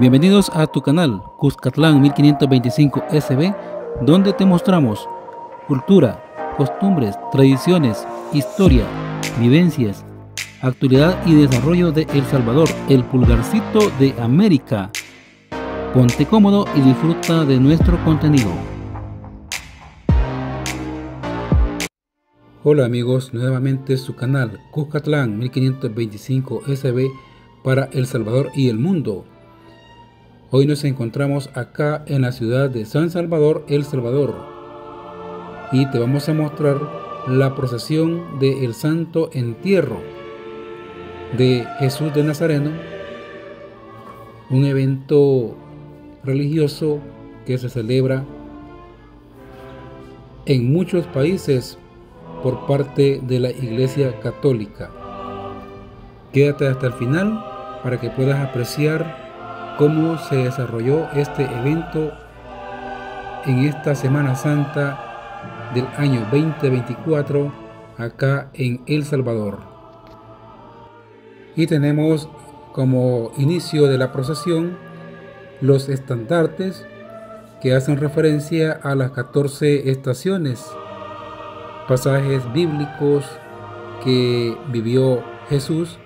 Bienvenidos a tu canal Cuscatlán 1525 SB, donde te mostramos cultura, costumbres, tradiciones, historia, vivencias, actualidad y desarrollo de El Salvador, el pulgarcito de América. Ponte cómodo y disfruta de nuestro contenido. Hola amigos, nuevamente su canal Cuscatlán 1525 SB para El Salvador y el mundo. Hoy nos encontramos acá en la ciudad de San Salvador, El Salvador. Y te vamos a mostrar la procesión del Santo Entierro de Jesús de Nazareno. Un evento religioso que se celebra en muchos países por parte de la Iglesia Católica. Quédate hasta el final para que puedas apreciar cómo se desarrolló este evento en esta Semana Santa del año 2024 acá en El Salvador. Y tenemos como inicio de la procesión los estandartes que hacen referencia a las 14 estaciones, pasajes bíblicos que vivió Jesús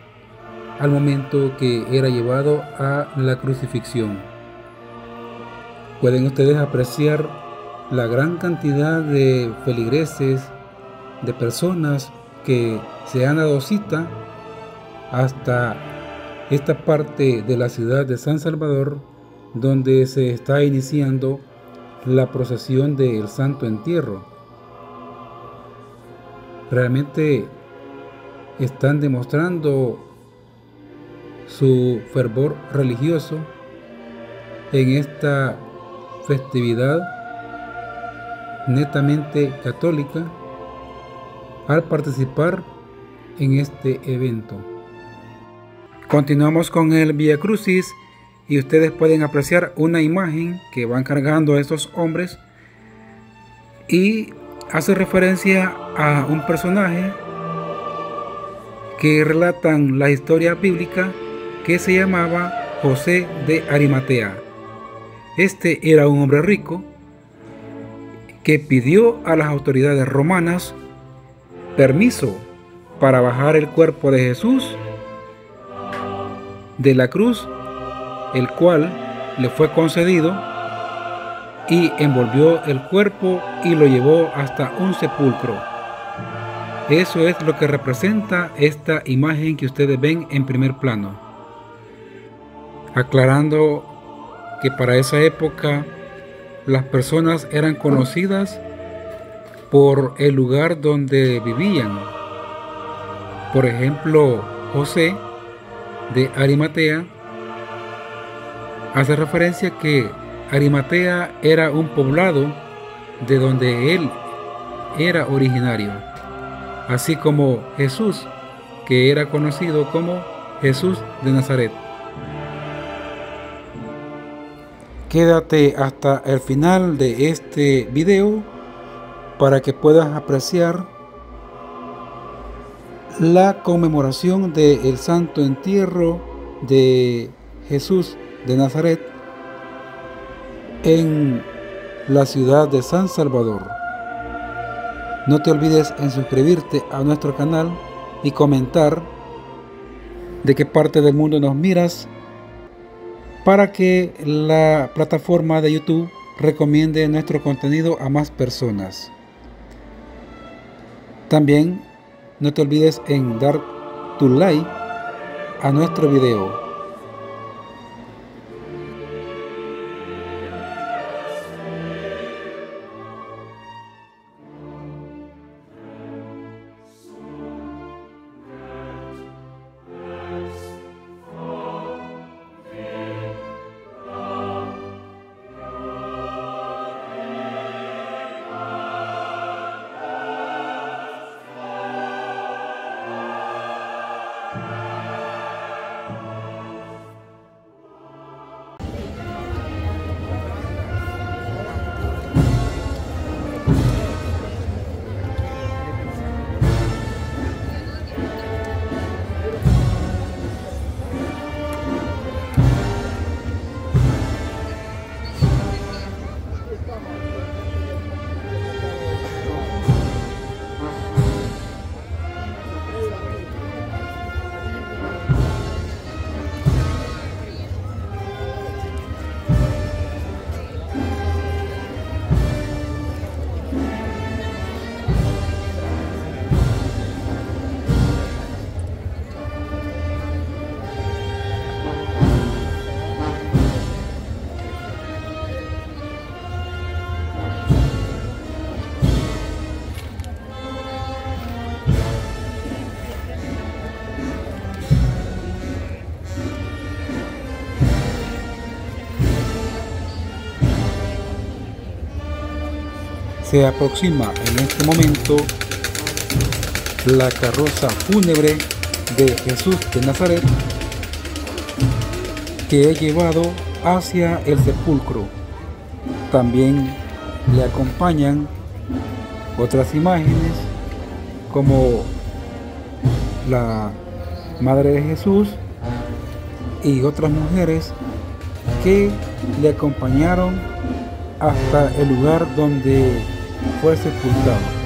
al momento que era llevado a la crucifixión. Pueden ustedes apreciar la gran cantidad de feligreses, de personas que se han dado cita hasta esta parte de la ciudad de San Salvador donde se está iniciando la procesión del Santo Entierro. Realmente están demostrando su fervor religioso en esta festividad netamente católica al participar en este evento. Continuamos con el Via Crucis y ustedes pueden apreciar una imagen que van cargando estos hombres y hace referencia a un personaje que relatan la historia bíblica que se llamaba José de Arimatea. Este era un hombre rico que pidió a las autoridades romanas permiso para bajar el cuerpo de Jesús de la cruz, el cual le fue concedido y envolvió el cuerpo y lo llevó hasta un sepulcro. Eso es lo que representa esta imagen que ustedes ven en primer plano aclarando que para esa época las personas eran conocidas por el lugar donde vivían. Por ejemplo, José de Arimatea hace referencia que Arimatea era un poblado de donde él era originario, así como Jesús, que era conocido como Jesús de Nazaret. Quédate hasta el final de este video para que puedas apreciar la conmemoración del santo entierro de Jesús de Nazaret en la ciudad de San Salvador. No te olvides en suscribirte a nuestro canal y comentar de qué parte del mundo nos miras para que la plataforma de YouTube recomiende nuestro contenido a más personas. También no te olvides en dar tu like a nuestro video. Se aproxima en este momento la carroza fúnebre de Jesús de Nazaret que he llevado hacia el sepulcro. También le acompañan otras imágenes como la Madre de Jesús y otras mujeres que le acompañaron hasta el lugar donde fue sepultado.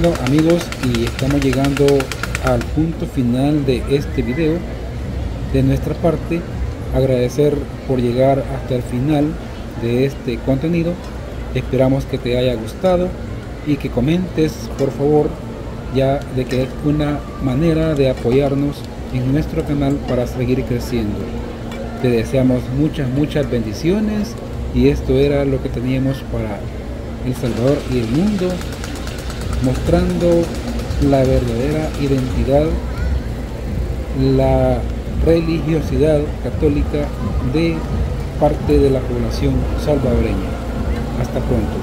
Bueno amigos, y estamos llegando al punto final de este video. De nuestra parte, agradecer por llegar hasta el final de este contenido. Esperamos que te haya gustado y que comentes por favor ya de que es una manera de apoyarnos en nuestro canal para seguir creciendo. Te deseamos muchas, muchas bendiciones y esto era lo que teníamos para El Salvador y el mundo, mostrando la verdadera identidad, la religiosidad católica de parte de la población salvadoreña. Hasta pronto.